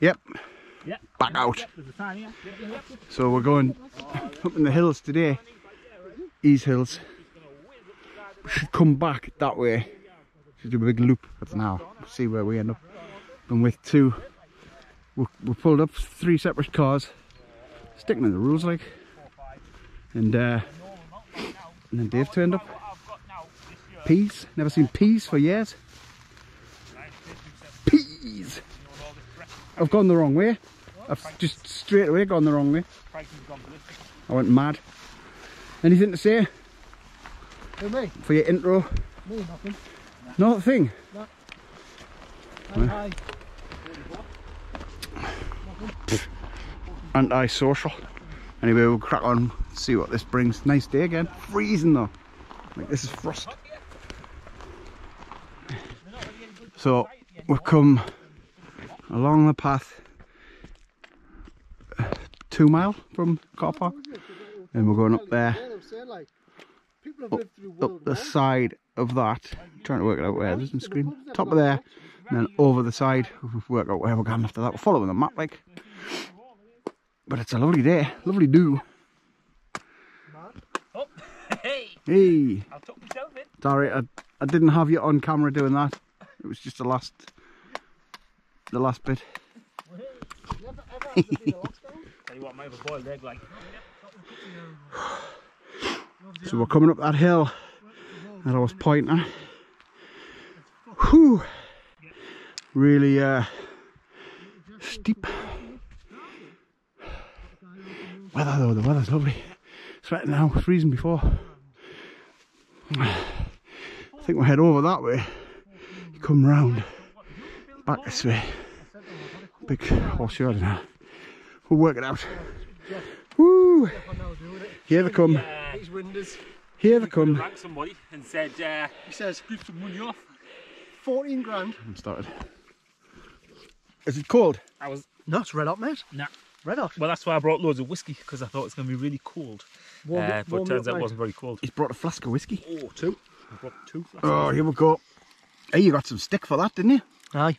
Yep. Yeah. Back out. Yep, there's a sign here. Yep, yep, yep. So we're going up in the hills today. These hills. We should come back that way. Should do a big loop. That's now. See where we end up. And with two, we, we pulled up three separate cars, sticking to the rules like. And uh, and then Dave turned up. Peas. Never seen peas for years. Peas. I've gone the wrong way. I've just straight away gone the wrong way. Pricing's gone ballistic. I went mad. Anything to say Who, me? for your intro? Me, nothing. Nothing. Hi, hi. Anti-social. Anyway, we'll crack on, see what this brings. Nice day again. Freezing though. Like this is frost. So we've come along the path two mile from car park. And we're going up there Yeah, they were saying, like, people have up, up the side of that trying to work it out where there's some screen. Top of there and then over the side we'll work out where we're going after that. We're following the map like. But it's a lovely day lovely do. Hey, hey. I'll tuck myself in. sorry I, I didn't have you on camera doing that. It was just the last the last bit. So we're coming up that hill that I was pointing at. Whew. really uh steep. Weather though the weather's lovely. Sweating now freezing before. I think we'll head over that way. Come round. Back this way big horseshoe I don't know we'll work it out Woo! here they come These windows. here they come rang somebody and said, uh, He says, give some money off. 14 grand. I'm started is it cold I was, No, it's red hot, mate. nah. Red hot. Well, that's why I brought loads of whiskey because I thought it's going to be really cold. Warm Uh, but it turns out it wasn't very cold. he's brought a flask of whiskey Oh, two. I brought two. Oh, here we go. Hey, you got some stick for that, didn't you? Aye.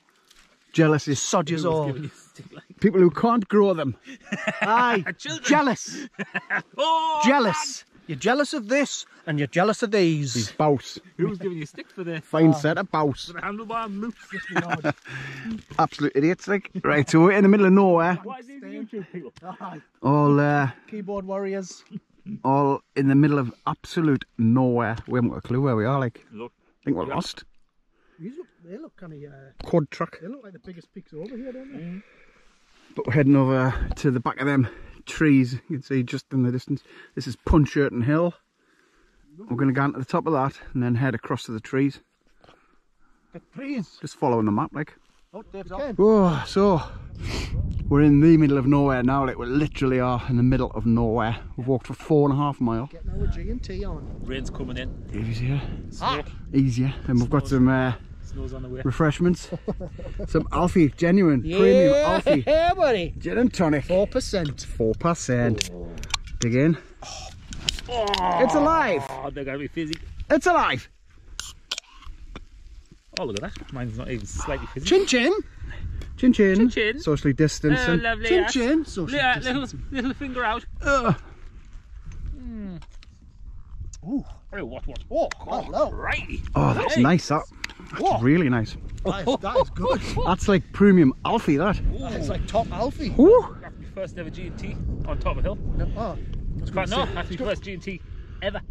Jealous is Sodgers all. Giving you a stick like- people who can't grow them. Aye. Jealous. Oh, Jealous. You're jealous of this and you're jealous of these. These bouse. Who was giving you a stick for the, Fine set of bouse. handlebar move? Absolute idiots, like. Right, so we're in the middle of nowhere. What is these YouTube people? All, uh, Keyboard warriors. all in the middle of absolute nowhere. We haven't got a clue where we are, like. Look, I think we're lost. These look, they look kind of, uh, Quad truck. they look like the biggest peaks over here, don't they? But we're heading over to the back of them trees. You can see just in the distance. This is Puncherton Hill. We're going to go on to the top of that and then head across to the trees. The trees. Just following the map, like. Oh, Dave's up. Oh, so we're in the middle of nowhere now. Like we literally are in the middle of nowhere. We've walked for four and a half mile. Getting our G and T on. rain's coming in. Easier, Snow, easier, and we've got some uh, snow's on the way. refreshments. some Alfie, genuine premium Alfie Yeah, buddy. gin and tonic. Four percent. Four percent. Dig in. It's alive. Oh, they're going to be fizzy. It's alive. Oh, look at that. Mine's not even slightly fizzy. Chin chin. Chin chin. Chin chin. Socially distanced. Oh, lovely. Chin yes. chin. Social Yeah, distance. little, little finger out. Ugh. Hmm. Ooh. Oh, what, what? Oh, oh hello. Righty. Oh, that's Hey. nice. That. That's Whoa. really nice. That is, that is good. That's like premium Alfie. That. That is like top Alfie. Woo. That's my first ever G&T on top of a hill. Oh, It's quite no, that's my first G&T ever.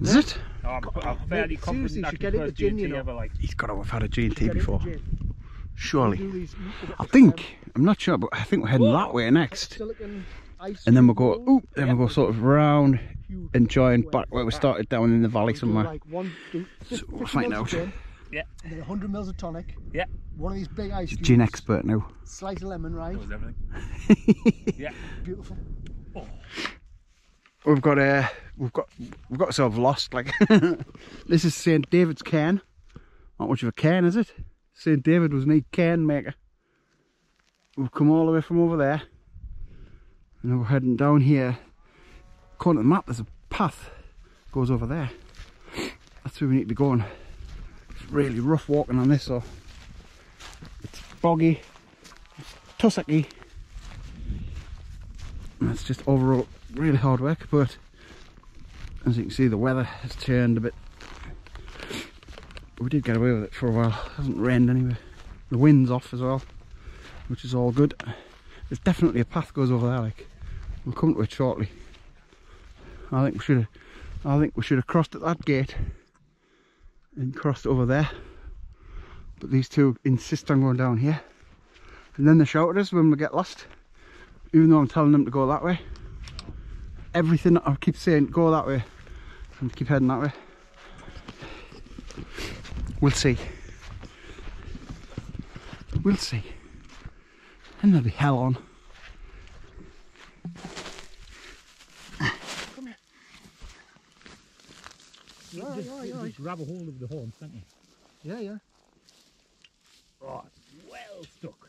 Is it? Oh, I'm, I'm fairly seriously, confident you should get into first gin, you know. ever. Like, He's got to have had a G&T before. Surely. I think, I'm not sure, but I think we're heading Whoa. that way next. And then we'll go, oop, then we'll go sort of round, cube. enjoying back where we started down in the valley somewhere. Like one, do So we'll find mils of out. gin, yeah, and then 100 mils of tonic. yeah. One of these big ice cubes. Gin expert now. Slice of lemon, right? That was everything. yeah. Beautiful. We've got uh, we've got we've got ourselves lost. Like this is St David's cairn. Not much of a cairn, is it? St David was an cairn maker. We've come all the way from over there, and we're heading down here. According to the map, there's a path goes over there. That's where we need to be going. It's really rough walking on this, so it's boggy, tussocky. And It's just overall really hard work, but as you can see, the weather has turned a bit. We did get away with it for a while. It hasn't rained anyway. The wind's off as well, which is all good. There's definitely a path goes over there. Like we'll come to it shortly. I think we should have. I think we should have crossed at that gate and crossed over there. But these two insist on going down here. And then they shout at us when we get lost. Even though I'm telling them to go that way. Everything I keep saying, go that way. And keep heading that way. We'll see. We'll see. And there'll be hell on. Yeah, yeah, yeah. Just grab a hold of the horn, can't you? Yeah, yeah. Oh, it's well stuck.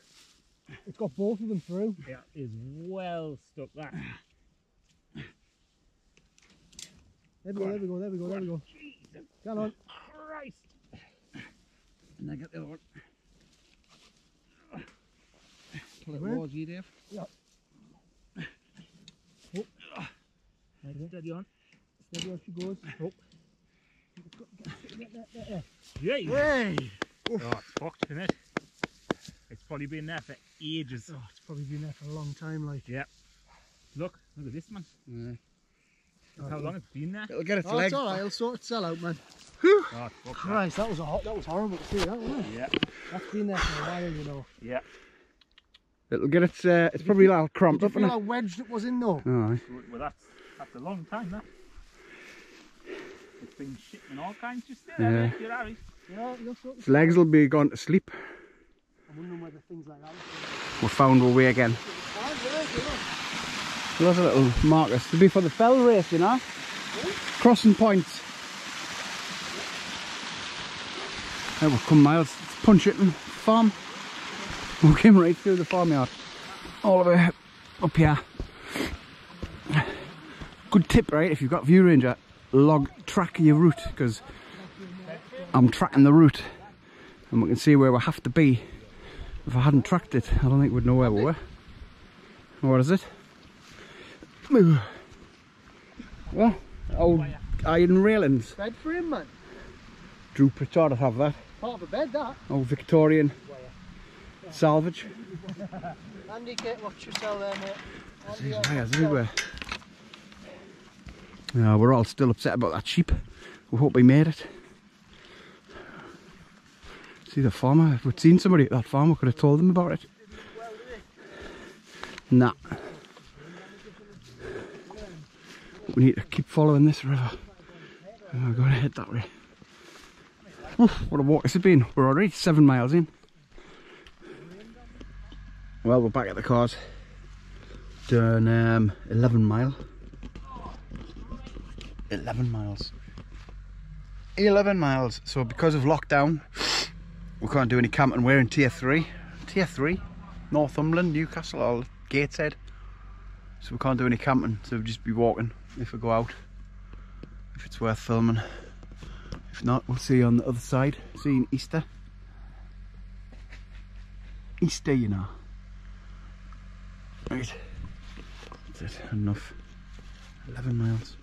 It's got both of them through. Yeah, is well stuck. That. There we go, there we go, there we go, there we go. Jesus Come on. Christ! And I get the other one. Pull it Where? towards you, Dave. Steady on. Steady as she goes. Oh. Yeah. Hey! Oh, it's fucked, isn't it? It's probably been there for ages. Oh, it's probably been there for a long time, like. Yep. Look, look at this man. Yeah. Look how long it's been there. It'll get its Oh, leg. it's alright, it'll sort itself out, man. Oh, it's fucked. that. Christ, that was a hot, that was horrible to see, that wasn't it? Yeah, That's been there for a while, you know. yeah. It'll get its. Uh, it's probably a little cramped Did you up, feel isn't how it? wedged it was in though? Oh, aye. Well, that's that's a long time, that. It's been shitting all kinds just there. Yeah. Yeah. You're. Yeah, you'll its legs will be gone to sleep. I'm wondering whether things like that. We found our way again. Lots of little markers to be for the fell race, you know. Crossing points. There we've come miles. It's punch it farm. We came right through the farmyard. All the way up here. Good tip, right? If you've got ViewRanger, log track your route because I'm tracking the route and we can see where we have to be. If I hadn't tracked it, I don't think we'd know where we were. What is it? What? Old iron railings. Bed for him, man. Drew Pritchard would have that. Part of a bed, that. Old Victorian salvage. Andy, get watch yourself there, mate. Andy, These wires everywhere. Yeah, we're all still upset about that sheep. We hope we made it. See the farmer, if we'd seen somebody at that farm, we could have told them about it. Nah. We need to keep following this river. And we're going to head that way. Oof, what a walk this has been. We're already seven miles in. Well, we're back at the cars. Done um, 11 mile. 11 miles. 11 miles. So because of lockdown, we can't do any camping. We're in tier 3. Tier 3? Northumberland, Newcastle or Gateshead. So we can't do any camping. So we'll just be walking if we go out. If it's worth filming. If not, we'll see you on the other side. See you in Easter. Easter, you know. Right. That's it. Enough. 11 miles.